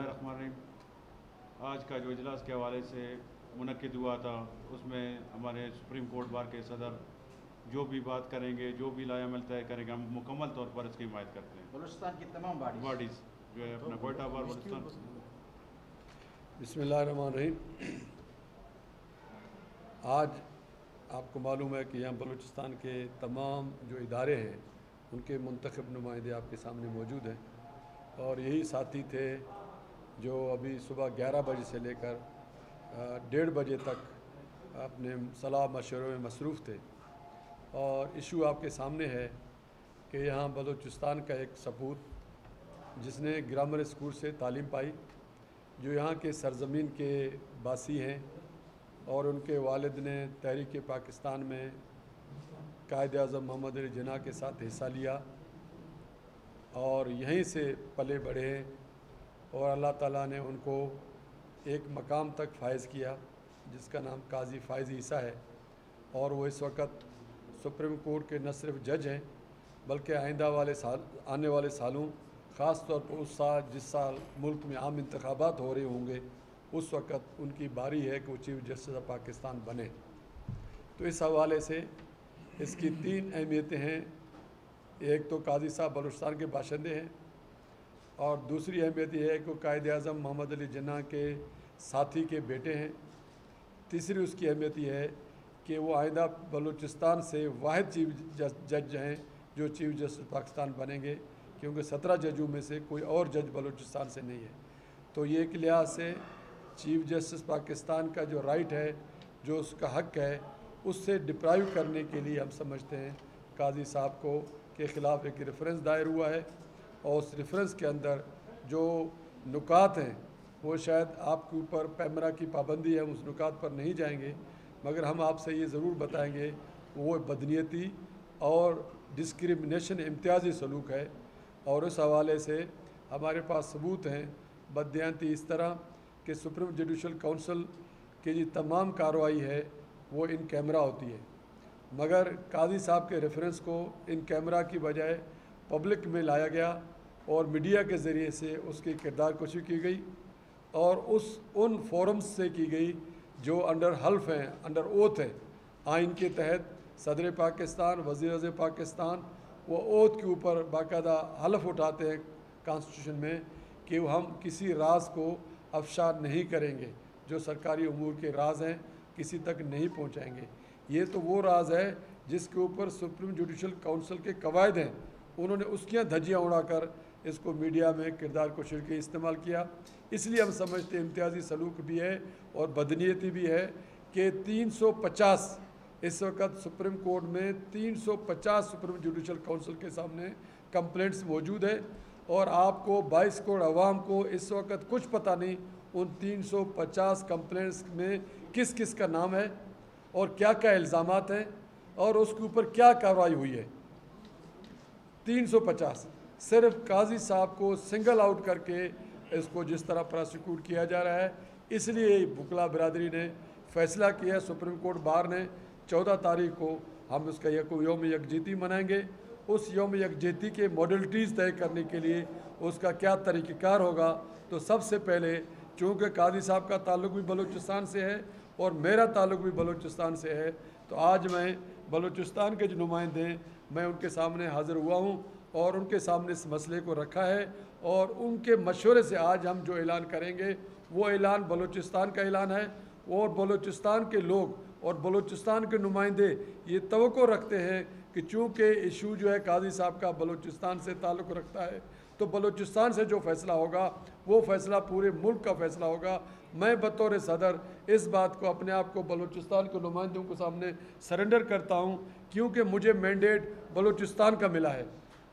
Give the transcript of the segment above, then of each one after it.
الرحمن الرحیم۔ آج کا جو اجلاس کے حوالے سے منعقد ہوا تھا اس میں ہمارے سپریم کورٹ بار کے صدر جو بھی بات کریں گے جو بھی لائے عمل طے کریں گے ہم مکمل طور پر اس کی حمایت کرتے ہیں۔ بلوچستان کی تمام باڈی باڈیز جو ہے اپنا کوئٹہ بار بلوچستان۔ بسم اللہ الرحمن الرحیم۔ آج آپ کو معلوم ہے کہ یہاں بلوچستان کے تمام جو ادارے ہیں ان کے منتخب نمائندے آپ کے سامنے موجود ہیں۔ اور یہی ساتھی تھے جو ابھی صبح گیارہ بجے سے لے کر ڈیڑھ بجے تک اپنے صلاح مشوروں میں مصروف تھے۔ اور ایشو آپ کے سامنے ہے کہ یہاں بلوچستان کا ایک سپوت جس نے گرامر اسکول سے تعلیم پائی، جو یہاں کے سرزمین کے باسی ہیں اور ان کے والد نے تحریک پاکستان میں قائد اعظم محمد علی جناح کے ساتھ حصہ لیا۔ اور یہیں سے پلے بڑھے ہیں۔ اور اللہ تعالیٰ نے ان کو ایک مقام تک فائز کیا، جس کا نام قاضی فائز عیسیٰ ہے۔ اور وہ اس وقت سپریم کورٹ کے نہ صرف جج ہیں، بلکہ آئندہ والے سال، آنے والے سالوں، خاص طور پر اس سال، جس سال ملک میں عام انتخابات ہو رہے ہوں گے، اس وقت ان کی باری ہے کہ وہ چیف جسٹس آف پاکستان بنے۔ تو اس حوالے سے اس کی تین اہمیتیں ہیں۔ ایک تو قاضی صاحب بلوچستان کے باشندے ہیں اور دوسری اہمیت یہ ہے کہ قائد اعظم محمد علی جناح کے ساتھی کے بیٹے ہیں۔ تیسری اس کی اہمیت یہ ہے کہ وہ آئندہ بلوچستان سے واحد چیف جج ہیں جو چیف جسٹس پاکستان بنیں گے، کیونکہ سترہ ججوں میں سے کوئی اور جج بلوچستان سے نہیں ہے۔ تو یہ ایک لحاظ سے چیف جسٹس پاکستان کا جو رائٹ ہے، جو اس کا حق ہے، اس سے ڈپرائیو کرنے کے لیے ہم سمجھتے ہیں۔ قاضی صاحب کو کے خلاف ایک ریفرنس دائر ہوا ہے۔ اور اس ریفرنس کے اندر جو نکات ہیں، وہ شاید آپ کے اوپر پیمرا کی پابندی ہے، ہم اس نکات پر نہیں جائیں گے، مگر ہم آپ سے یہ ضرور بتائیں گے، وہ بدنیتی اور ڈسکریمنیشن امتیازی سلوک ہے۔ اور اس حوالے سے ہمارے پاس ثبوت ہیں بدیانتی اس طرح کہ سپریم جوڈیشل کونسل کی جو تمام کارروائی ہے، وہ ان کیمرہ ہوتی ہے۔ مگر قاضی صاحب کے ریفرنس کو ان کیمرہ کی بجائے پبلک میں لایا گیا۔ اور میڈیا کے ذریعے سے اس کی کردار کشی کی گئی اور اس ان فورمز سے کی گئی جو انڈر حلف ہیں، انڈر اوتھ ہیں۔ آئین کے تحت صدر پاکستان، وزیر اعظم پاکستان وہ اوتھ کے اوپر باقاعدہ حلف اٹھاتے ہیں کانسٹیٹیوشن میں کہ ہم کسی راز کو افشار نہیں کریں گے۔ جو سرکاری امور کے راز ہیں، کسی تک نہیں پہنچائیں گے۔ یہ تو وہ راز ہے جس کے اوپر سپریم جوڈیشل کونسل کے قواعد ہیں۔ انہوں نے اس کیاں دھجیاں اڑا کر اس کو میڈیا میں کردار کو شرکی استعمال کیا۔ اس لیے ہم سمجھتے ہیں امتیازی سلوک بھی ہے اور بدنیتی بھی ہے کہ تین سو پچاس اس وقت سپریم کورٹ میں تین سو پچاس سپریم جوڈیشل کونسل کے سامنے کمپلینٹس موجود ہیں اور آپ کو بائیس کروڑ عوام کو اس وقت کچھ پتہ نہیں ان تین سو پچاس کمپلینٹس میں کس کس کا نام ہے اور کیا کیا الزامات ہیں اور اس کے اوپر کیا کارروائی ہوئی ہے۔ تین سو پچاس۔ صرف قاضی صاحب کو سنگل آؤٹ کر کے اس کو جس طرح پراسیکیوٹ کیا جا رہا ہے، اس لیے بکلا برادری نے فیصلہ کیا سپریم کورٹ بار نے چودہ تاریخ کو ہم اس کا یک یوم یکجہتی منائیں گے۔ اس یوم یکجہتی کے ماڈلٹیز طے کرنے کے لیے اس کا کیا طریقہ کار ہوگا؟ تو سب سے پہلے چونکہ قاضی صاحب کا تعلق بھی بلوچستان سے ہے اور میرا تعلق بھی بلوچستان سے ہے، تو آج میں بلوچستان کے جو نمائندے ہیں، میں ان کے سامنے حاضر ہوا ہوں۔ اور ان کے سامنے اس مسئلے کو رکھا ہے اور ان کے مشورے سے آج ہم جو اعلان کریں گے، وہ اعلان بلوچستان کا اعلان ہے۔ اور بلوچستان کے لوگ اور بلوچستان کے نمائندے یہ توقع رکھتے ہیں کہ چونکہ ایشو جو ہے قاضی صاحب کا بلوچستان سے تعلق رکھتا ہے، تو بلوچستان سے جو فیصلہ ہوگا، وہ فیصلہ پورے ملک کا فیصلہ ہوگا۔ میں بطور صدر اس بات کو اپنے آپ کو بلوچستان کے نمائندوں کو سامنے سرنڈر کرتا ہوں، کیونکہ مجھے مینڈیٹ بلوچستان کا ملا ہے۔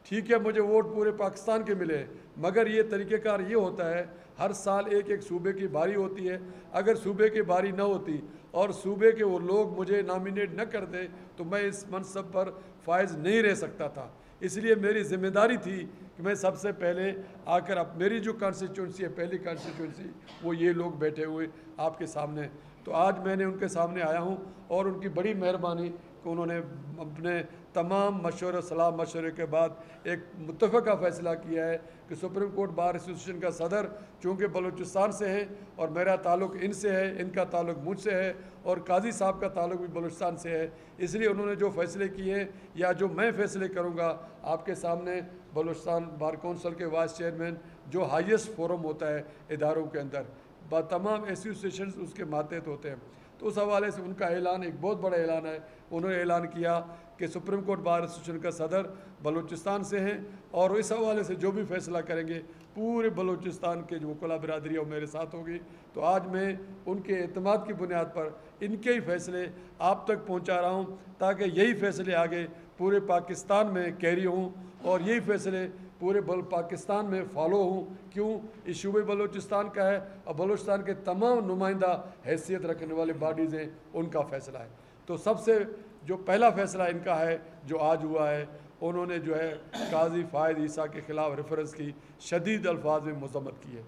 ٹھیک ہے، مجھے ووٹ پورے پاکستان کے ملے۔ مگر یہ طریقہ کار یہ ہوتا ہے، ہر سال ایک ایک صوبے کی باری ہوتی ہے۔ اگر صوبے کی باری نہ ہوتی اور صوبے کے وہ لوگ مجھے نامینیٹ نہ کر دیں تو میں اس منصب پر فائز نہیں رہ سکتا تھا۔ اس لیے میری ذمہ داری تھی کہ میں سب سے پہلے آ کر اب میری جو کانسٹیچوئنسی ہے، پہلی کانسٹیچوئنسی وہ یہ لوگ بیٹھے ہوئے آپ کے سامنے۔ تو آج میں نے ان کے سامنے آیا ہوں اور ان کی بڑی مہربانی کہ انہوں نے اپنے تمام مشورہ صلاح مشورے کے بعد ایک متفقہ فیصلہ کیا ہے کہ سپریم کورٹ بار ایسوسیشن کا صدر چونکہ بلوچستان سے ہیں اور میرا تعلق ان سے ہے، ان کا تعلق مجھ سے ہے اور قاضی صاحب کا تعلق بھی بلوچستان سے ہے۔ اس لیے انہوں نے جو فیصلے کیے یا جو میں فیصلے کروں گا، آپ کے سامنے بلوچستان بار کونسل کے وائس چیئرمین جو ہائیسٹ فورم ہوتا ہے اداروں کے اندر، با تمام ایسوسیشنز اس کے ماتحت ہوتے ہیں۔ تو اس حوالے سے ان کا اعلان، ایک بہت بڑا اعلان ہے۔ انہوں نے اعلان کیا کہ سپریم کورٹ بار ایسوسیشن کا صدر بلوچستان سے ہیں اور اس حوالے سے جو بھی فیصلہ کریں گے، پورے بلوچستان کے جو وکلا برادری وہ میرے ساتھ ہوگی۔ تو آج میں ان کے اعتماد کی بنیاد پر ان کے ہی فیصلے آپ تک پہنچا رہا ہوں تاکہ یہی فیصلے آگے پورے پاکستان میں کیری ہوں اور یہی فیصلے پورے بل پاکستان میں فالو ہوں۔ کیوں؟ اس شعبے بلوچستان کا ہے۔ اور بلوچستان کے تمام نمائندہ حیثیت رکھنے والے باڈیز ہیں، ان کا فیصلہ ہے۔ تو سب سے جو پہلا فیصلہ ان کا ہے، جو آج ہوا ہے، انہوں نے جو ہے قاضی فائد عیسیٰ کے خلاف ریفرنس کی، شدید الفاظ میں مذمت کی ہے۔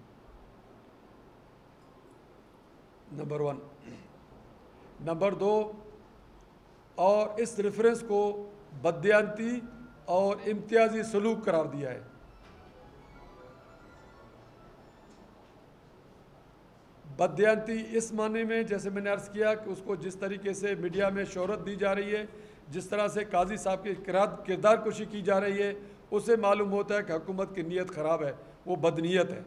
Number one. نمبر دو، اور اس ریفرنس کو بدیانتی اور امتیازی سلوک قرار دیا ہے۔ بدیانتی اس معنی میں جیسے میں نے عرض کیا کہ اس کو جس طریقے سے میڈیا میں شہرت دی جا رہی ہے، جس طرح سے قاضی صاحب کی کردار کشی کی جا رہی ہے، اسے معلوم ہوتا ہے کہ حکومت کی نیت خراب ہے، وہ بدنیت ہے۔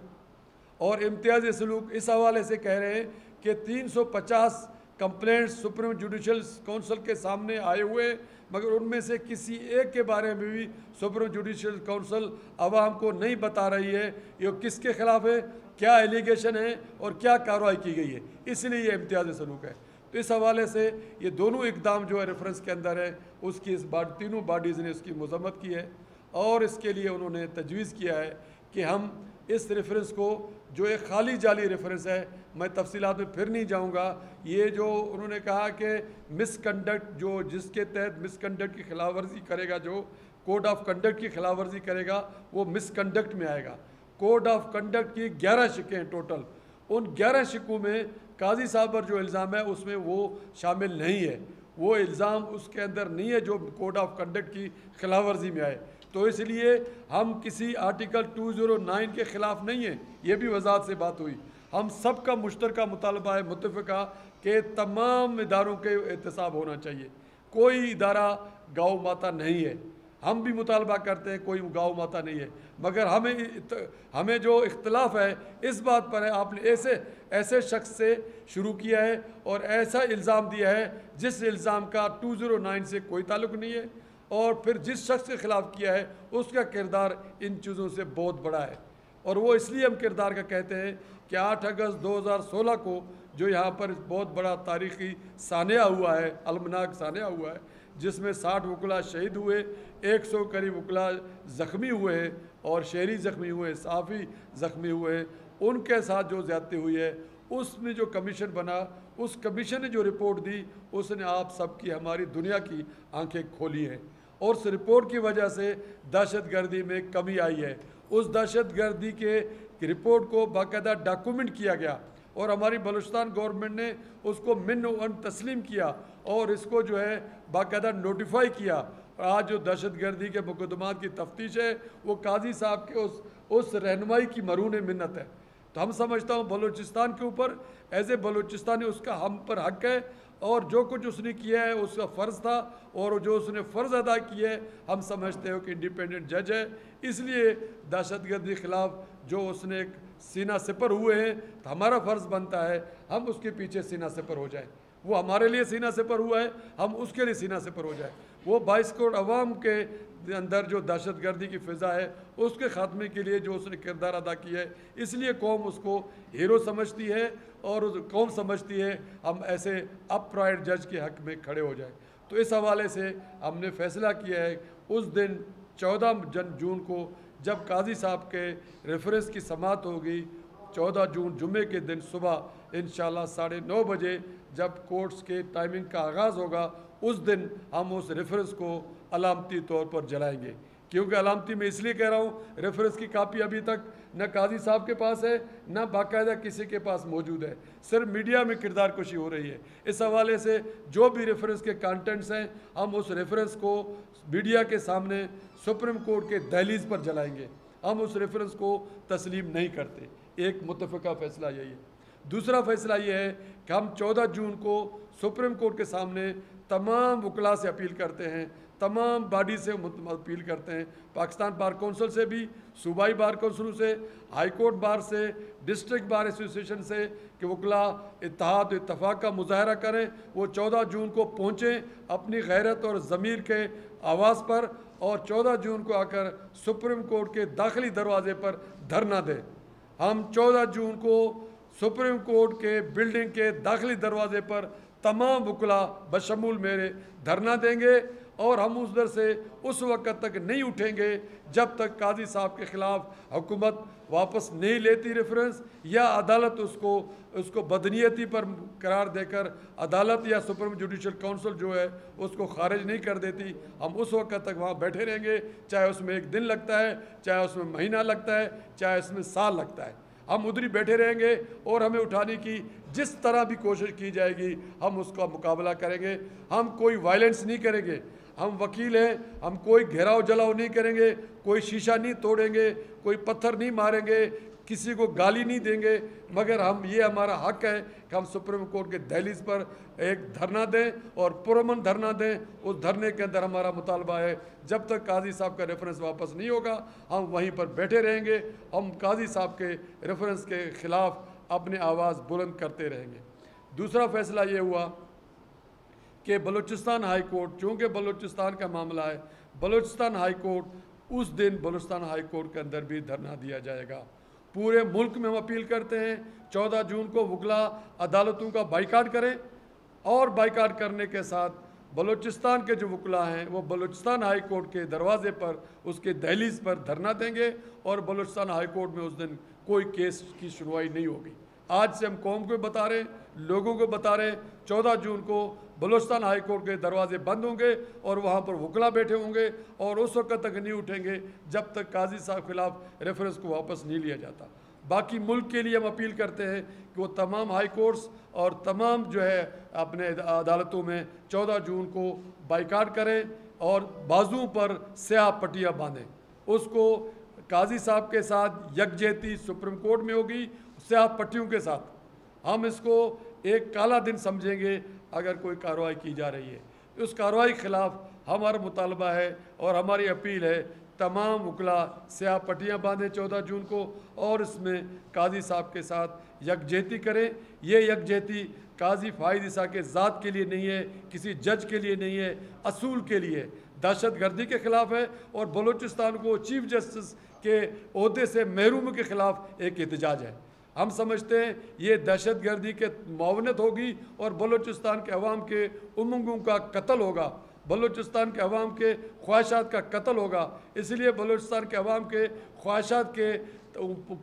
اور امتیازی سلوک اس حوالے سے کہہ رہے ہیں کہ تین سو پچاس کمپلینٹس سپریم جوڈیشل کونسل کے سامنے آئے ہوئے مگر ان میں سے کسی ایک کے بارے میں بھی سپریم جوڈیشل کونسل عوام کو نہیں بتا رہی ہے یہ کس کے خلاف ہے، کیا ایلیگیشن ہے اور کیا کارروائی کی گئی ہے۔ اس لیے یہ امتیاز سلوک ہے۔ تو اس حوالے سے یہ دونوں اقدام جو ہے ریفرنس کے اندر ہے اس کی اس باڈ تینوں باڈیز نے اس کی مذمت کی ہے اور اس کے لیے انہوں نے تجویز کیا ہے کہ ہم اس ریفرنس کو جو ایک خالی جعلی ریفرنس ہے، میں تفصیلات میں پھر نہیں جاؤں گا۔ یہ جو انہوں نے کہا کہ مس کنڈکٹ جو جس کے تحت مس کنڈکٹ کی خلاف ورزی کرے گا، جو کوڈ آف کنڈکٹ کی خلاف ورزی کرے گا، وہ مس کنڈکٹ میں آئے گا۔ کوڈ آف کنڈکٹ کی گیارہ شکیں ہیں ٹوٹل ان گیارہ شکوں میں قاضی صاحب پر جو الزام ہے، اس میں وہ شامل نہیں ہے۔ وہ الزام اس کے اندر نہیں ہے جو کوڈ آف کنڈکٹ کی خلاف ورزی میں آئے۔ تو اس لیے ہم کسی آرٹیکل ٹو زیرو نائن کے خلاف نہیں ہیں۔ یہ بھی وضاحت سے بات ہوئی۔ ہم سب کا مشترکہ مطالبہ ہے، متفقہ کہ تمام اداروں کے احتساب ہونا چاہیے۔ کوئی ادارہ گاؤں ماتا نہیں ہے۔ ہم بھی مطالبہ کرتے ہیں، کوئی گاؤں ماتا نہیں ہے۔ مگر ہمیں ہمیں جو اختلاف ہے، اس بات پر ہے آپ نے ایسے ایسے شخص سے شروع کیا ہے اور ایسا الزام دیا ہے جس الزام کا ٹو زیرو نائن سے کوئی تعلق نہیں ہے۔ اور پھر جس شخص کے خلاف کیا ہے، اس کا کردار ان چیزوں سے بہت بڑا ہے۔ اور وہ اس لیے ہم کردار کا کہتے ہیں کہ آٹھ اگست دو ہزار سولہ کو جو یہاں پر بہت بڑا تاریخی سانحہ ہوا ہے، المناک سانحہ ہوا ہے، جس میں ساٹھ وکلا شہید ہوئے، ایک سو قریب وکلا زخمی ہوئے ہیں اور شہری زخمی ہوئے صحافی زخمی ہوئے ہیں۔ ان کے ساتھ جو زیادتی ہوئی ہے، اس میں جو کمیشن بنا، اس کمیشن نے جو رپورٹ دی، اس نے آپ سب کی، ہماری دنیا کی آنکھیں کھولی ہیں۔ اور اس رپورٹ کی وجہ سے دہشت گردی میں کمی آئی ہے۔ اس دہشت گردی کے رپورٹ کو باقاعدہ ڈاکومنٹ کیا گیا اور ہماری بلوچستان گورنمنٹ نے اس کو من و ان تسلیم کیا اور اس کو جو ہے باقاعدہ نوٹیفائی کیا۔ آج جو دہشت گردی کے مقدمات کی تفتیش ہے، وہ قاضی صاحب کے اس اس رہنمائی کی مرون منت ہے۔ تو ہم سمجھتا ہوں بلوچستان کے اوپر ایز اے بلوچستانی اس کا ہم پر حق ہے اور جو کچھ اس نے کیا ہے، اس کا فرض تھا اور جو اس نے فرض ادا کیا ہے، ہم سمجھتے ہو کہ انڈیپینڈنٹ جج ہے۔ اس لیے دہشت گردی خلاف جو اس نے ایک سینہ سپر ہوئے ہیں، تو ہمارا فرض بنتا ہے ہم اس کے پیچھے سینہ سپر ہو جائیں۔ وہ ہمارے لیے سینہ سپر ہوا ہے، ہم اس کے لیے سینہ سپر ہو جائیں۔ وہ بائیس کروڑ عوام کے اندر جو دہشت گردی کی فضا ہے، اس کے خاتمے کے لیے جو اس نے کردار ادا کیا ہے، اس لیے قوم اس کو ہیرو سمجھتی ہے اور قوم سمجھتی ہے ہم ایسے اپ پرائڈ جج کے حق میں کھڑے ہو جائیں۔ تو اس حوالے سے ہم نے فیصلہ کیا ہے اس دن چودہ جن جون کو جب قاضی صاحب کے ریفرنس کی سماعت ہوگی، چودہ جون جمعے کے دن صبح انشاءاللہ ساڑھے نو بجے جب کورٹس کے ٹائمنگ کا آغاز ہوگا، اس دن ہم اس ریفرنس کو علامتی طور پر جلائیں گے۔ کیونکہ علامتی میں اس لیے کہہ رہا ہوں ریفرنس کی کاپی ابھی تک نہ قاضی صاحب کے پاس ہے، نہ باقاعدہ کسی کے پاس موجود ہے۔ صرف میڈیا میں کردار کشی ہو رہی ہے۔ اس حوالے سے جو بھی ریفرنس کے کانٹینٹس ہیں، ہم اس ریفرنس کو میڈیا کے سامنے، سپریم کورٹ کے دہلیز پر جلائیں گے۔ ہم اس ریفرنس کو تسلیم نہیں کرتے۔ ایک متفقہ فیصلہ یہی ہے۔ دوسرا فیصلہ یہ ہے کہ ہم چودہ جون کو سپریم کورٹ کے سامنے تمام وکلا سے اپیل کرتے ہیں، تمام باڈی سے اپیل کرتے ہیں۔ پاکستان بار کونسل سے بھی، صوبائی بار کونسل سے، ہائی کورٹ بار سے، ڈسٹرکٹ بار ایسوسیشن سے کہ وکلا اتحاد و اتفاق کا مظاہرہ کریں، وہ چودہ جون کو پہنچیں اپنی غیرت اور ضمیر کے آواز پر اور چودہ جون کو آ کر سپریم کورٹ کے داخلی دروازے پر دھرنا دیں۔ ہم چودہ جون کو سپریم کورٹ کے بلڈنگ کے داخلی دروازے پر تمام وکلا بشمول میرے دھرنا دیں گے اور ہم اس در سے اس وقت تک نہیں اٹھیں گے جب تک قاضی صاحب کے خلاف حکومت واپس نہیں لیتی ریفرنس یا عدالت اس کو اس کو بدنیتی پر قرار دے کر عدالت یا سپریم جوڈیشل کونسل جو ہے اس کو خارج نہیں کر دیتی۔ ہم اس وقت تک وہاں بیٹھے رہیں گے، چاہے اس میں ایک دن لگتا ہے، چاہے اس میں مہینہ لگتا ہے، چاہے اس میں سال لگتا ہے۔ ہم ادھر بیٹھے رہیں گے اور ہمیں اٹھانے کی جس طرح بھی کوشش کی جائے گی، ہم اس کا مقابلہ کریں گے۔ ہم کوئی وائلنس نہیں کریں گے۔ ہم وکیل ہیں، ہم کوئی گھیراؤ جلاؤ نہیں کریں گے، کوئی شیشہ نہیں توڑیں گے، کوئی پتھر نہیں ماریں گے۔ کسی کو گالی نہیں دیں گے، مگر ہم، یہ ہمارا حق ہے کہ ہم سپریم کورٹ کے دہلیز پر ایک دھرنا دیں اور پرامن دھرنا دیں۔ اس دھرنے کے اندر ہمارا مطالبہ ہے، جب تک قاضی صاحب کا ریفرنس واپس نہیں ہوگا، ہم وہیں پر بیٹھے رہیں گے۔ ہم قاضی صاحب کے ریفرنس کے خلاف اپنے آواز بلند کرتے رہیں گے۔ دوسرا فیصلہ یہ ہوا کہ بلوچستان ہائی کورٹ، چونکہ بلوچستان کا معاملہ ہے، بلوچستان ہائی کورٹ، اس دن بلوچستان ہائی کورٹ کے اندر بھی دھرنا دیا جائے گا۔ پورے ملک میں ہم اپیل کرتے ہیں، چودہ جون کو وکلا عدالتوں کا بائیکاٹ کریں اور بائیکاٹ کرنے کے ساتھ بلوچستان کے جو وکلا ہیں، وہ بلوچستان ہائی کورٹ کے دروازے پر، اس کے دہلیز پر دھرنا دیں گے اور بلوچستان ہائی کورٹ میں اس دن کوئی کیس کی سنوائی نہیں ہوگی۔ آج سے ہم قوم کو بتا رہے ہیں، لوگوں کو بتا رہے ہیں، چودہ جون کو بلوچستان ہائی کورٹ کے دروازے بند ہوں گے اور وہاں پر وکلا بیٹھے ہوں گے اور اس وقت تک نہیں اٹھیں گے جب تک قاضی صاحب خلاف ریفرنس کو واپس نہیں لیا جاتا۔ باقی ملک کے لیے ہم اپیل کرتے ہیں کہ وہ تمام ہائی کورٹس اور تمام جو ہے اپنے عدالتوں میں چودہ جون کو بائیکاٹ کریں اور بازوں پر سیاہ پٹیاں باندھیں۔ اس کو قاضی صاحب کے ساتھ یکجہتی سپریم کورٹ میں ہوگی، سیاہ پٹیوں کے ساتھ۔ ہم اس کو ایک کالا دن سمجھیں گے۔ اگر کوئی کارروائی کی جا رہی ہے۔ اس کارروائی کے خلاف ہمارا مطالبہ ہے اور ہماری اپیل ہے، تمام وکلا سیاہ پٹیاں باندھیں چودہ جون کو اور اس میں قاضی صاحب کے ساتھ یکجہتی کریں۔ یہ یکجہتی قاضی فائد عیسیٰ کے ذات کے لیے نہیں ہے، کسی جج کے لیے نہیں ہے، اصول کے لیے۔ دہشت گردی کے خلاف ہے اور بلوچستان کو چیف جسٹس کے عہدے سے محروم کے خلاف ایک احتجاج ہے۔ ہم سمجھتے ہیں یہ دہشت گردی کے معاونت ہوگی اور بلوچستان کے عوام کے امنگوں کا قتل ہوگا۔ بلوچستان کے عوام کے خواہشات کا قتل ہوگا۔ اس لیے بلوچستان کے عوام کے خواہشات کے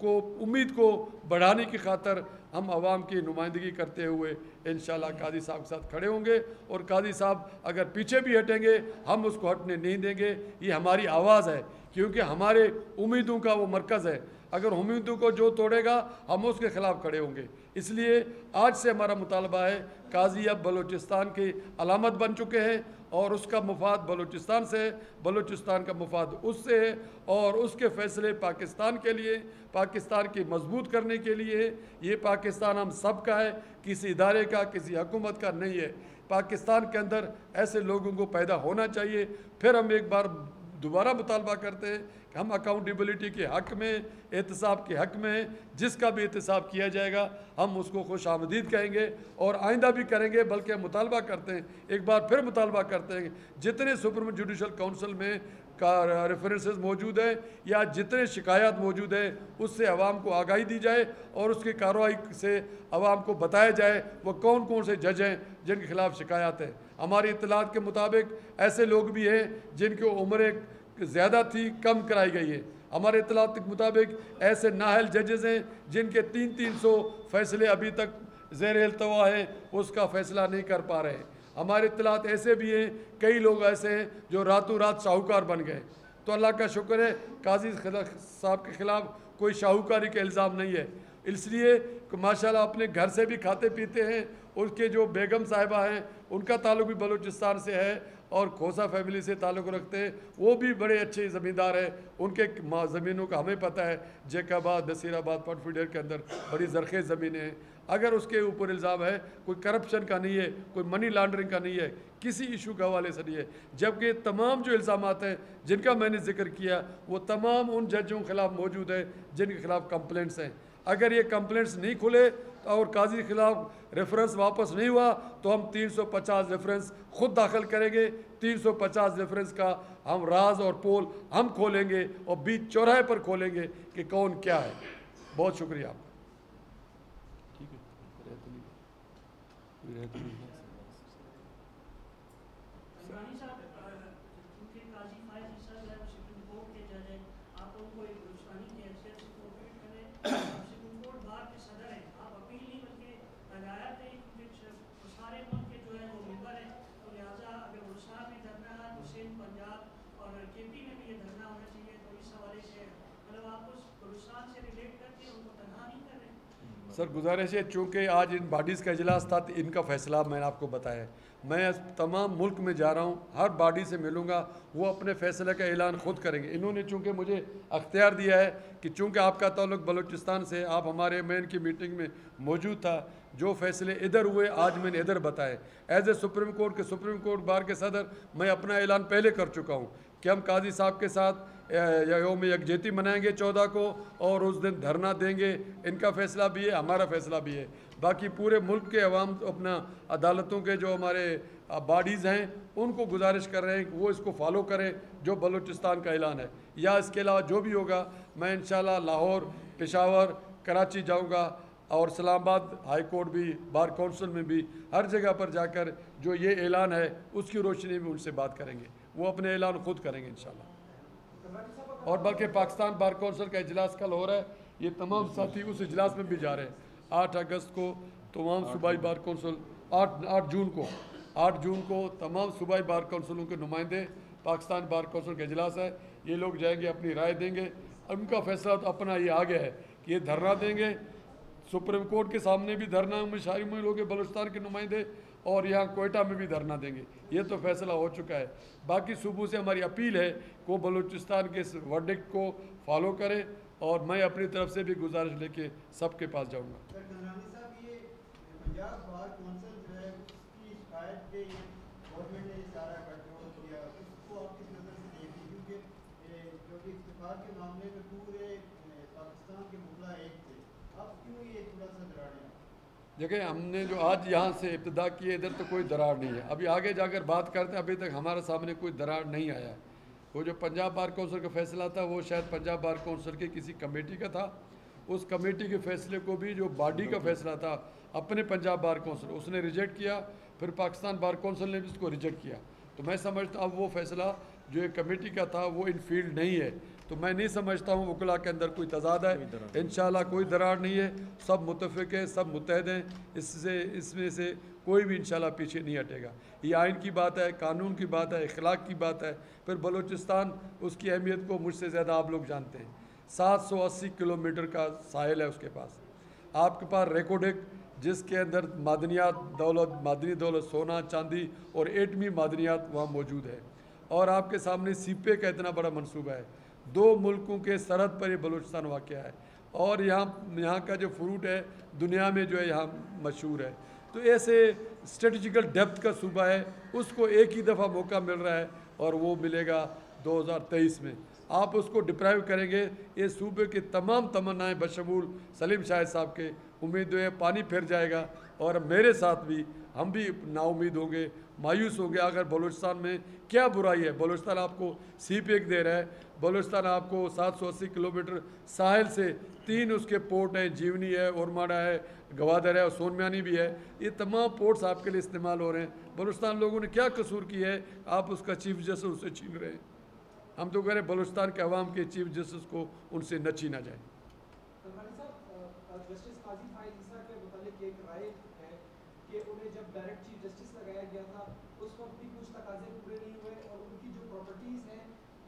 کو امید کو بڑھانے کی خاطر ہم عوام کی نمائندگی کرتے ہوئے انشاءاللہ قاضی صاحب کے ساتھ کھڑے ہوں گے۔ اور قاضی صاحب اگر پیچھے بھی ہٹیں گے، ہم اس کو ہٹنے نہیں دیں گے۔ یہ ہماری آواز ہے، کیونکہ ہمارے امیدوں کا وہ مرکز ہے۔ اگر امیدوں کو جو توڑے گا، ہم اس کے خلاف کھڑے ہوں گے۔ اس لیے آج سے ہمارا مطالبہ ہے، قاضی اب بلوچستان کی علامت بن چکے ہیں اور اس کا مفاد بلوچستان سے ہے۔ بلوچستان کا مفاد اس سے ہے اور اس کے فیصلے پاکستان کے لیے، پاکستان کی مضبوط کرنے کے لیے یہ پاکستان ہم سب کا ہے، کسی ادارے کا، کسی حکومت کا نہیں ہے۔ پاکستان کے اندر ایسے لوگوں کو پیدا ہونا چاہیے۔ پھر ہم ایک بار دوبارہ مطالبہ کرتے ہیں کہ ہم اکاؤنٹیبلٹی کے حق میں، احتساب کے حق میں جس کا بھی احتساب کیا جائے گا، ہم اس کو خوش آمدید کہیں گے اور آئندہ بھی کریں گے، بلکہ مطالبہ کرتے ہیں، ایک بار پھر مطالبہ کرتے ہیں جتنے سپرم جوڈیشل کونسل میں کا ریفرنسز موجود ہیں یا جتنے شکایات موجود ہیں، اس سے عوام کو آگاہی دی جائے اور اس کی کارروائی سے عوام کو بتایا جائے وہ کون کون سے جج ہیں جن کے خلاف شکایات ہیں۔ ہماری اطلاعات کے مطابق ایسے لوگ بھی ہیں جن کی عمریں زیادہ تھی، کم کرائی گئی ہے۔ ہمارے اطلاعات کے مطابق ایسے نااہل ججز ہیں جن کے تین تین سو فیصلے ابھی تک زیر التوا ہیں، اس کا فیصلہ نہیں کر پا رہے۔ ہیں ہمارے اطلاعات ایسے بھی ہیں، کئی لوگ ایسے ہیں جو راتوں رات شاہوکار بن گئے۔ تو اللہ کا شکر ہے، قاضی صاحب کے خلاف کوئی شاہوکاری کا الزام نہیں ہے۔ اس لیے کہ ماشاءاللہ اپنے گھر سے بھی کھاتے پیتے ہیں اس کے جو بیگم صاحبہ ہیں، ان کا تعلق بھی بلوچستان سے ہے اور کھوسا فیملی سے تعلق رکھتے ہیں وہ بھی بڑے اچھے زمیندار ہیں۔ ان کے زمینوں کا ہمیں پتہ ہے جیک آباد نصیر آباد پٹ فیڈر کے اندر بڑی زرخیز زمینیں ہیں۔ اگر اس کے اوپر الزام ہے، کوئی کرپشن کا نہیں ہے، کوئی منی لانڈرنگ کا نہیں ہے، کسی ایشو کے حوالے سے نہیں ہے۔ جبکہ تمام جو الزامات ہیں، جن کا میں نے ذکر کیا، وہ تمام ان ججوں کے خلاف موجود ہیں، جن کے خلاف کمپلینٹس ہیں۔ اگر یہ کمپلینٹس نہیں کھلے اور قاضی خلاف ریفرنس واپس نہیں ہوا، تو ہم تین سو پچاس ریفرنس خود داخل کریں گے۔ تین سو پچاس ریفرنس کا ہم راز اور پول ہم کھولیں گے اور بیچ چوراہے پر کھولیں گے کہ کون کیا ہے۔ بہت شکریہ آپ کا۔ سر، گزارش ہے چونکہ آج ان باڈیز کا اجلاس تھا ان کا فیصلہ میں نے آپ کو بتایا میں تمام ملک میں جا رہا ہوں، ہر باڈی سے ملوں گا، وہ اپنے فیصلے کا اعلان خود کریں گے۔ انہوں نے چونکہ مجھے اختیار دیا ہے کہ چونکہ آپ کا تعلق بلوچستان سے، آپ ہمارے مین کی میٹنگ میں موجود تھا، جو فیصلے ادھر ہوئے، آج میں نے ادھر بتائے۔ ایز اے سپریم کورٹ کے سپریم کورٹ بار کے صدر، میں اپنا اعلان پہلے کر چکا ہوں کہ ہم قاضی صاحب کے ساتھ یوم یکجہتی منائیں گے چودہ کو اور اس دن دھرنا دیں گے۔ ان کا فیصلہ بھی ہے، ہمارا فیصلہ بھی ہے۔ باقی پورے ملک کے عوام اپنا عدالتوں کے جو ہمارے باڈیز ہیں، ان کو گزارش کر رہے ہیں کہ وہ اس کو فالو کریں، جو بلوچستان کا اعلان ہے۔ یا اس کے علاوہ جو بھی ہوگا، میں انشاءاللہ لاہور، پشاور، کراچی جاؤں گا۔ اور اسلام آباد ہائی کورٹ بھی، بار کونسل میں بھی، ہر جگہ پر جا کر جو یہ اعلان ہے، اس کی روشنی میں ان سے بات کریں گے۔ وہ اپنے اعلان خود کریں گے انشاءاللہ۔ اور بلکہ پاکستان بار کونسل کا اجلاس کل ہو رہا ہے۔ یہ تمام ساتھی اس اجلاس میں بھی جا رہے ہیں۔ آٹھ اگست کو تمام صوبائی بار کونسل آٹھ آٹھ جون کو آٹھ جون کو تمام صوبائی بار کونسلوں کے نمائندے پاکستان بار کونسل کا اجلاس ہے۔ یہ لوگ جائیں گے اپنی رائے دیں گے۔ ان کا فیصلہ تو اپنا یہ آگے ہے کہ یہ دھرنا دیں گے۔ سپریم کورٹ کے سامنے بھی دھرنا شاہی میں لوگ بلوچستان کے نمائندے اور یہاں کوئٹہ میں بھی دھرنا دیں گے۔ یہ تو فیصلہ ہو چکا ہے۔ باقی صوبوں سے ہماری اپیل ہے کہ وہ بلوچستان کے اس ورڈکٹ کو فالو کرے اور میں اپنی طرف سے بھی گزارش لے کے سب کے پاس جاؤں گا۔ دیکھیں ہم نے جو آج یہاں سے ابتدا کی ہے ادھر تو کوئی درار نہیں ہے۔ ابھی آگے جا کر بات کرتے ہیں ابھی تک ہمارے سامنے کوئی درار نہیں آیا۔ وہ جو پنجاب بار کونسل کا فیصلہ تھا وہ شاید پنجاب بار کونسل کی کسی کمیٹی کا تھا۔ اس کمیٹی کے فیصلے کو بھی جو باڈی کا فیصلہ تھا اپنے پنجاب بار کونسل اس نے ریجیکٹ کیا۔ پھر پاکستان بار کونسل نے بھی اس کو ریجیکٹ کیا۔ تو میں سمجھتا ہوں وہ فیصلہ جو ایک کمیٹی کا تھا وہ ان فیلڈ نہیں ہے۔ تو میں نہیں سمجھتا ہوں وکلا کے اندر کوئی تضاد ہے۔ انشاءاللہ کوئی درار نہیں ہے۔ سب متفق ہیں، سب متحد ہیں۔ اس سے، اس میں سے کوئی بھی انشاءاللہ پیچھے نہیں ہٹے گا۔ یہ آئین کی بات ہے، قانون کی بات ہے، اخلاق کی بات ہے، پھر بلوچستان اس کی اہمیت کو مجھ سے زیادہ آپ لوگ جانتے ہیں۔ سات سو اسی کلومیٹر کا ساحل ہے اس کے پاس۔ آپ کے پاس ریکوڈک جس کے اندر معدنیات دولت، معدنی دولت سونا، چاندی اور ایٹمی معدنیات وہاں موجود ہے۔ اور آپ کے سامنے سیپے کا اتنا بڑا منصوبہ ہے۔ دو ملکوں کے سرحد پر یہ بلوچستان واقع ہے اور یہاں یہاں کا جو فروٹ ہے، دنیا میں جو ہے یہاں مشہور ہے۔ تو ایسے اسٹریٹجیکل ڈیپتھ کا صوبہ ہے، اس کو ایک ہی دفعہ موقع مل رہا ہے اور وہ ملے گا دو ہزار تیئیس میں۔ آپ اس کو ڈپرائیو کریں گے۔ یہ صوبے کے تمام تمنائیں بشمول سلیم شاہد صاحب کے امید ہے، پانی پھر جائے گا۔ اور میرے ساتھ بھی، ہم بھی نا امید ہوں گے، مایوس ہوں گے۔ اگر بلوچستان میں کیا برائی ہے، بلوچستان آپ کو سی پیک دے رہا ہے۔ بلوچستان آپ کو سات سو اسی کلو میٹر ساحل سے تین اس کے پورٹ ہیں، جیونی ہے اورماڑا ہے، گوادر ہے اور سونمیانی بھی ہے۔ یہ تمام پورٹس آپ کے لیے استعمال ہو رہے ہیں۔ بلوچستان لوگوں نے کیا قصور کی ہے؟ آپ اس کا چیف جسٹس اسے چھین رہے ہیں۔ ہم تو کہہ رہے ہیں بلوچستان کے عوام کے چیف جسٹس کو ان سے نہ چھینا جائے۔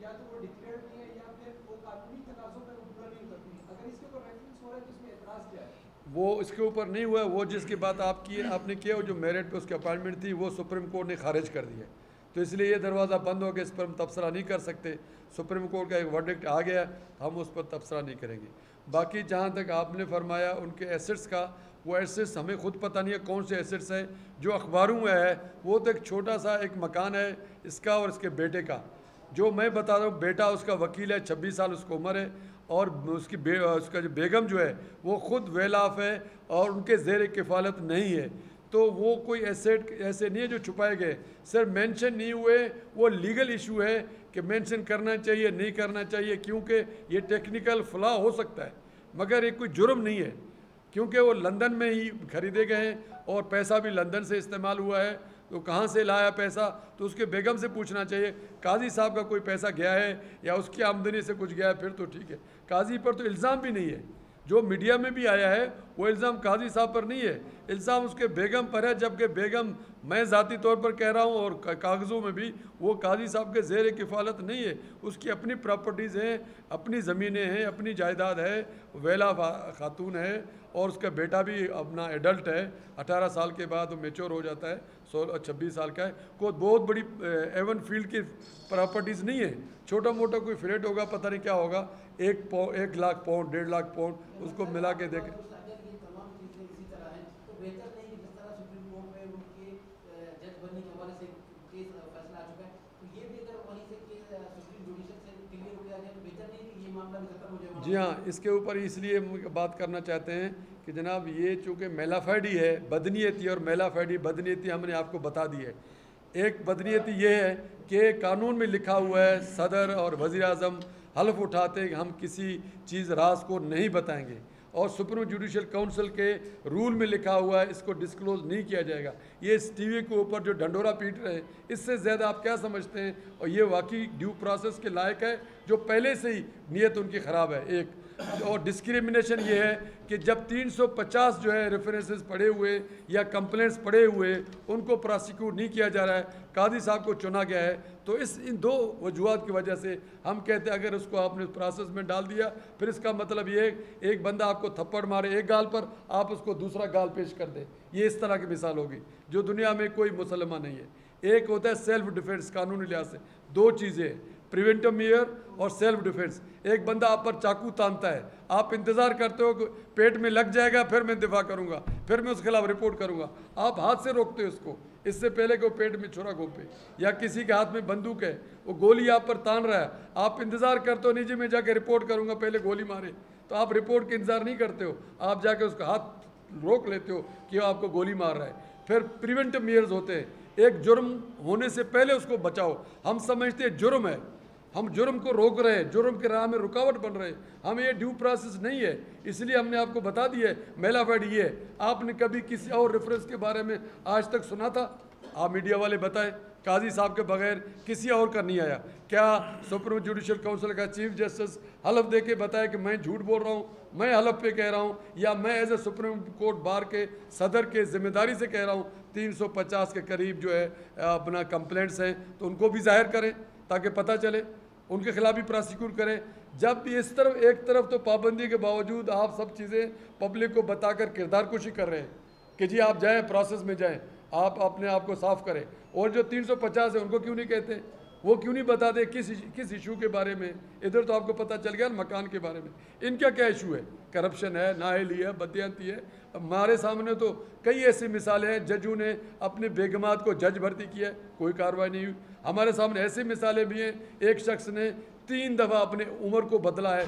یا تو وہ ڈکلیئرڈ نہیں ہے یا پھر وہ قانونی تقاضوں پہ وہ پورا نہیں اترتی اگر اس کے اوپر ریفرنس ہو رہا ہے تو اس میں اعتراض کیا ہے وہ اس کے اوپر نہیں ہوا ہے وہ جس کی بات آپ کی، آپ نے کیا وہ جو میرٹ پہ اس کی اپائنٹمنٹ تھی، وہ سپریم کورٹ نے خارج کر دی ہے۔ تو اس لیے یہ دروازہ بند ہو گیا، اس پر ہم تبصرہ نہیں کر سکتے۔ سپریم کورٹ کا ایک ورڈکٹ آ گیا، ہم اس پر تبصرہ نہیں کریں گے۔ باقی جہاں تک آپ نے فرمایا ان کے ایسٹس کا، وہ ایسٹس ہمیں خود پتہ نہیں ہے کون سے ایسٹس ہیں، جو اخباروں میں ہے، وہ تو ایک چھوٹا سا ایک مکان ہے اس کا اور اس کے بیٹے کا۔ جو میں بتا رہا ہوں، بیٹا اس کا وکیل ہے، چھبیس سال اس کو عمر ہے۔ اور اس کی بے اس کا جو بیگم جو ہے، وہ خود ویلاف ہے اور ان کے زیر کفالت نہیں ہے۔ تو وہ کوئی ایسیٹ ایسے نہیں ہے جو چھپائے گئے۔ سر مینشن نہیں ہوئے، وہ لیگل ایشو ہے کہ مینشن کرنا چاہیے، نہیں کرنا چاہیے، کیونکہ یہ ٹیکنیکل فلاح ہو سکتا ہے۔ مگر یہ کوئی جرم نہیں ہے۔ کیونکہ وہ لندن میں ہی خریدے گئے ہیں اور پیسہ بھی لندن سے استعمال ہوا ہے۔ تو کہاں سے لایا پیسہ؟ تو اس کے بیگم سے پوچھنا چاہیے۔ قاضی صاحب کا کوئی پیسہ گیا ہے یا اس کی آمدنی سے کچھ گیا ہے، پھر تو ٹھیک ہے۔ قاضی پر تو الزام بھی نہیں ہے۔ جو میڈیا میں بھی آیا ہے، وہ الزام قاضی صاحب پر نہیں ہے۔ الزام اس کے بیگم پر ہے، جبکہ بیگم میں ذاتی طور پر کہہ رہا ہوں اور کاغذوں میں بھی، وہ قاضی صاحب کے زیر کفالت نہیں ہے۔ اس کی اپنی پراپرٹیز ہیں، اپنی زمینیں ہیں، اپنی جائیداد ہے، ویلا خاتون ہے اور اس کا بیٹا بھی اپنا ایڈلٹ ہے۔ اٹھارہ سال کے بعد وہ میچور ہو جاتا ہے سولہ چھبیس سال کا ہے۔ کوئی بہت بڑی ایون فیلڈ کی پراپرٹیز نہیں ہے چھوٹا موٹا کوئی فلیٹ ہوگا، پتہ نہیں کیا ہوگا۔ ایک پو ایک لاکھ پاؤنڈ، ڈیڑھ لاکھ پاؤنڈ اس کو ملا کے دیکھیں جی ہاں اس کے اوپر اس لیے بات کرنا چاہتے ہیں کہ جناب یہ چونکہ میلا فیڈی ہے، بدنیتی اور میلا فیڈی بدنیتی ہم نے آپ کو بتا دی ہے۔ ایک بدنیتی یہ ہے کہ قانون میں لکھا ہوا ہے، صدر اور وزیر اعظم حلف اٹھاتے کہ ہم کسی چیز، راز کو نہیں بتائیں گے۔ اور سپریم جوڈیشل کونسل کے رول میں لکھا ہوا ہے، اس کو ڈسکلوز نہیں کیا جائے گا۔ یہ اس ٹی وی کے اوپر جو ڈنڈورا پیٹ رہے ہیں، اس سے زیادہ آپ کیا سمجھتے ہیں؟ اور یہ واقعی ڈیو پروسیس کے لائق ہے، جو پہلے سے ہی نیت ان کی خراب ہے۔ ایک، اور ڈسکریمنیشن یہ ہے کہ جب تین سو پچاس جو ہے ریفرنسز پڑے ہوئے یا کمپلینٹس پڑے ہوئے، ان کو پراسیکیوٹ نہیں کیا جا رہا ہے۔ قاضی صاحب کو چنا گیا ہے۔ تو اس ان دو وجوہات کی وجہ سے ہم کہتے ہیں اگر اس کو آپ نے پروسیس میں ڈال دیا، پھر اس کا مطلب یہ ایک بندہ آپ کو تھپڑ مارے ایک گال پر، آپ اس کو دوسرا گال پیش کر دیں۔ یہ اس طرح کی مثال ہوگی، جو دنیا میں کوئی مسلمان نہیں ہے۔ ایک ہوتا ہے سیلف ڈیفینس قانونی لحاظ سے۔ دو چیزیں پریونٹو میئر اور سیلف ڈیفینس ایک بندہ آپ پر چاقو تانتا ہے. آپ انتظار کرتے ہو کہ پیٹ میں لگ جائے گا، پھر میں دفاع کروں گا، پھر میں اس کے خلاف رپورٹ کروں گا. آپ ہاتھ سے روکتے ہو اس کو، اس سے پہلے کہ وہ پیٹ میں چھوڑا گھوپے یا کسی کے ہاتھ میں بندوق ہے، وہ گولی آپ پر تان رہا ہے. آپ انتظار کرتے ہو، نیچے میں جا کے رپورٹ کروں گا، پہلے گولی مارے. تو آپ رپورٹ کے انتظار نہیں کرتے ہو، آپ جا کے اس کا ہاتھ روک لیتے ہو کہ وہ آپ کو گولی مار رہا ہے. پھر پریونٹو میئرز ہوتے ہیں. ایک جرم ہونے سے پہلے اس کو بچاؤ. ہم سمجھتے ہیں جرم ہے ہم جرم کو روک رہے ہیں، جرم کے راہ میں رکاوٹ بن رہے ہیں۔ ہم یہ ڈیو پروسیس نہیں ہے۔ اس لیے ہم نے آپ کو بتا دیا ہے میلا فیڈ یہ ہے۔ آپ نے کبھی کسی اور ریفرنس کے بارے میں آج تک سنا تھا؟ آپ میڈیا والے بتائیں، قاضی صاحب کے بغیر کسی اور کا نہیں آیا۔ کیا سپریم جوڈیشل کونسل کا چیف جسٹس حلف دے کے بتایا کہ میں جھوٹ بول رہا ہوں، میں حلف پہ کہہ رہا ہوں، یا میں as a Supreme Court bar کے صدر کے ذمہ داری سے کہہ رہا ہوں، تین سو پچاس کے قریب جو ہے، اپنا کمپلینٹس ہیں، تو ان کو بھی ظاہر کریں تاکہ پتہ چلے۔ ان کے خلاف بھی پراسیکیوٹ کریں۔ جب بھی اس طرف، ایک طرف تو پابندی کے باوجود آپ سب چیزیں پبلک کو بتا کر کردار کشی کر رہے ہیں کہ جی آپ جائیں پروسیس میں جائیں، آپ اپنے آپ کو صاف کریں۔ اور جو تین سو پچاس ہیں، ان کو کیوں نہیں کہتے؟ وہ کیوں نہیں بتا دے کس کس ایشو کے بارے میں؟ ادھر تو آپ کو پتہ چل گیا مکان کے بارے میں۔ ان کا کیا ایشو ہے؟ کرپشن ہے ناہلی ہے بدیانتی ہے۔ ہمارے سامنے تو کئی ایسی مثالیں ہیں ججوں نے اپنے بیگمات کو جج بھرتی کیا ہے، کوئی کارروائی نہیں ہوئی۔ ہمارے سامنے ایسی مثالیں بھی ہیں، ایک شخص نے تین دفعہ اپنے عمر کو بدلا ہے،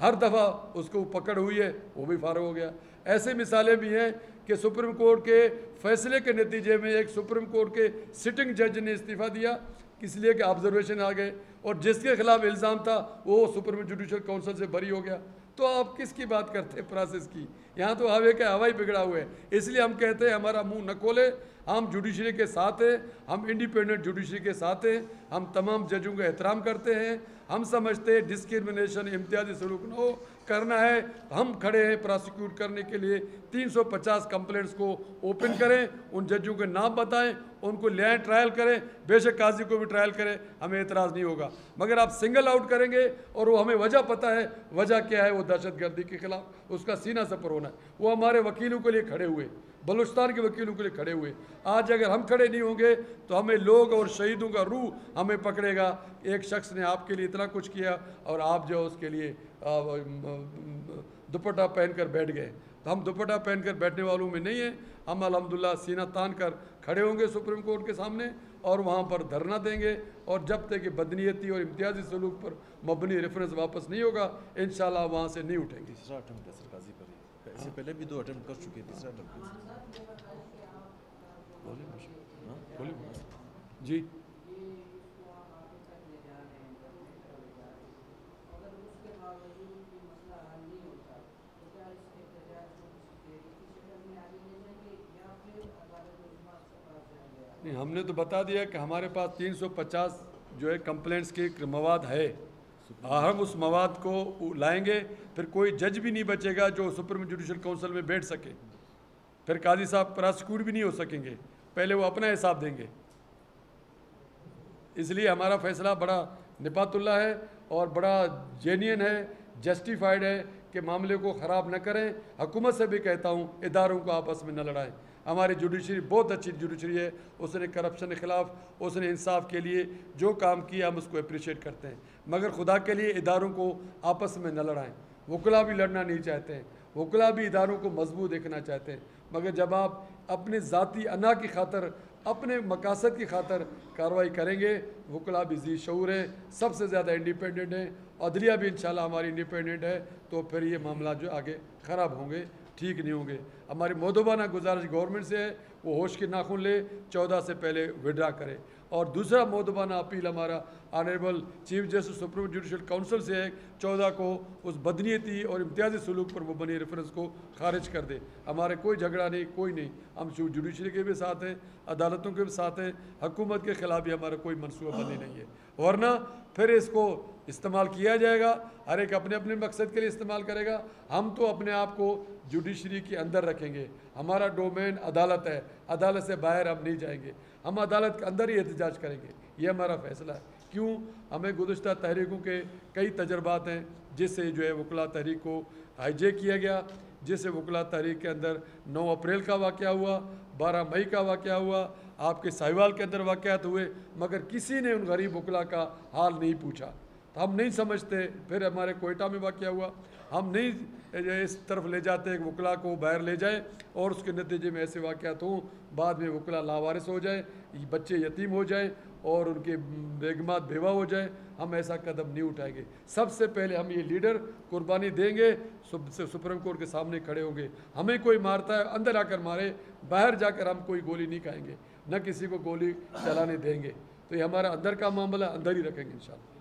ہر دفعہ اس کو پکڑ ہوئی ہے، وہ بھی فارغ ہو گیا۔ ایسے مثالیں بھی ہیں کہ سپریم کورٹ کے فیصلے کے نتیجے میں ایک سپریم کورٹ کے سٹنگ جج نے استعفیٰ دیا اس لیے کہ آبزرویشن آ گئے۔ اور جس کے خلاف الزام تھا، وہ سپریم جوڈیشل کونسل سے بری ہو گیا۔ تو آپ کس کی بات کرتے ہیں پروسیس کی؟ یہاں تو ہاوے کا ہوائی بگڑا ہوا ہے۔ اس لیے ہم کہتے ہیں ہمارا منہ نہ کھولے۔ ہم جوڈیشری کے ساتھ ہیں۔ ہم انڈیپینڈنٹ جوڈیشری کے ساتھ ہیں۔ ہم تمام ججوں کا احترام کرتے ہیں۔ ہم سمجھتے ہیں ڈسکرمنیشن امتیازی سلوک نہ ہو۔ کرنا ہے۔ ہم کھڑے ہیں پراسیکیوٹ کرنے کے لیے۔ تین سو پچاس کمپلینٹس کو اوپن کریں۔ ان ججوں کے نام بتائیں۔ ان کو لیائیں ٹرائل کریں بے شک قاضی کو بھی ٹرائل کریں ہمیں اعتراض نہیں ہوگا۔ مگر آپ سنگل آؤٹ کریں گے اور وہ ہمیں وجہ پتہ ہے، وجہ کیا ہے وہ دہشت گردی کے خلاف، اس کا سینہ سپر ہونا ہے۔ وہ ہمارے وکیلوں کے لیے کھڑے ہوئے، بلوچستان کے وکیلوں کے لیے کھڑے ہوئے۔ آج اگر ہم کھڑے نہیں ہوں گے تو ہمیں لوگ اور شہیدوں کا روح ہمیں پکڑے گا۔ ایک شخص نے آپ کے لیے اتنا کچھ کیا اور آپ جو اس کے لیے دوپٹہ پہن کر بیٹھ گئے۔ تو ہم دوپٹہ پہن کر بیٹھنے والوں میں نہیں ہیں۔ ہم الحمدللہ سینہ تان کر کھڑے ہوں گے سپریم کورٹ کے سامنے اور وہاں پر دھرنا دیں گے اور جب تک کہ بدنیتی اور امتیازی سلوک پر مبنی ریفرنس واپس نہیں ہوگا انشاءاللہ وہاں سے نہیں اٹھیں گے۔ تیسرا ہے پر پہلے بھی دو کر چکے تیسرا ہاں۔ جی۔ نہیں ہم نے تو بتا دیا کہ ہمارے پاس تین سو پچاس جو ہے کمپلینٹس کے مواد ہے۔ ہم اس مواد کو لائیں گے، پھر کوئی جج بھی نہیں بچے گا جو سپریم جوڈیشل کونسل میں بیٹھ سکے۔ پھر قاضی صاحب پراسیکیوٹ بھی نہیں ہو سکیں گے۔ پہلے وہ اپنا حساب دیں گے۔ اس لیے ہمارا فیصلہ بڑا نپات اللہ ہے اور بڑا جینین ہے جسٹیفائیڈ ہے کہ معاملے کو خراب نہ کریں۔ حکومت سے بھی کہتا ہوں، اداروں کو آپس میں نہ لڑائیں۔ ہماری جوڈیشری بہت اچھی جوڈیشری ہے، اس نے کرپشن کے خلاف، اس نے انصاف کے لیے جو کام کیا، ہم اس کو اپریشیٹ کرتے ہیں۔ مگر خدا کے لیے اداروں کو آپس میں نہ لڑائیں۔ وکلا بھی لڑنا نہیں چاہتے ہیں۔ وکلا بھی اداروں کو مضبوط دیکھنا چاہتے ہیں۔ مگر جب آپ اپنے ذاتی انا کی خاطر، اپنے مقاصد کی خاطر کاروائی کریں گے وکلا بھی ذی شعور ہیں، سب سے زیادہ انڈیپینڈنٹ ہیں۔ عدلیہ بھی انشاءاللہ ہماری انڈیپینڈنٹ ہے، تو پھر یہ معاملہ جو آگے خراب ہوں گے۔ ٹھیک نہیں ہوں گے۔ ہماری مودوبانہ گزارش گورنمنٹ سے ہے، وہ ہوش کے ناخن لے، چودہ سے پہلے وڈرا کرے۔ اور دوسرا مودوبانہ اپیل ہمارا honourable chief justice Supreme Judicial Council سے ہے، چودہ کو اس بدنیتی اور امتیازی سلوک پر وہ بنی ریفرنس کو خارج کر دے۔ ہمارے کوئی جھگڑا نہیں، کوئی نہیں۔ ہم جوڈیشری کے بھی ساتھ ہیں، عدالتوں کے بھی ساتھ ہیں، حکومت کے خلاف بھی ہمارا کوئی منصوبہ بندی نہیں ہے۔ ورنہ پھر اس کو استعمال کیا جائے گا، ہر ایک اپنے اپنے مقصد کے لیے استعمال کرے گا۔ ہم تو اپنے آپ کو جوڈیشری کے اندر رکھیں گے۔ ہمارا ڈومین عدالت ہے۔ عدالت سے باہر ہم نہیں جائیں گے۔ ہم عدالت کے اندر ہی احتجاج کریں گے۔ یہ ہمارا فیصلہ ہے۔ کیوں؟ ہمیں گزشتہ تحریکوں کے کئی تجربات ہیں جس سے جو ہے وکلا تحریک کو ہائیجے کیا گیا، جس سے وکلا تحریک کے اندر نو اپریل کا واقعہ ہوا، بارہ مئی کا واقعہ ہوا، آپ کے ساہیوال کے اندر واقعات ہوئے، مگر کسی نے ان غریب وکلا کا حال نہیں پوچھا۔ ہم نہیں سمجھتے، پھر ہمارے کوئٹہ میں واقعہ ہوا۔ ہم نہیں اس طرف لے جاتے ایک وکلا کو باہر لے جائے اور اس کے نتیجے میں ایسے واقعات ہوں، بعد میں وکلا لاوارث ہو جائے بچے یتیم ہو جائیں اور ان کے بیگمات بیوہ ہو جائیں۔ ہم ایسا قدم نہیں اٹھائیں گے۔ سب سے پہلے ہم یہ لیڈر قربانی دیں گے سپریم کورٹ کے سامنے کھڑے ہوں گے۔ ہمیں کوئی مارتا ہے، اندر آ کر مارے، باہر جا کر ہم کوئی گولی نہیں کھائیں گے، نہ کسی کو گولی چلانے دیں گے۔ تو یہ ہمارا اندر کا معاملہ اندر ہی رکھیں گے انشاءاللہ۔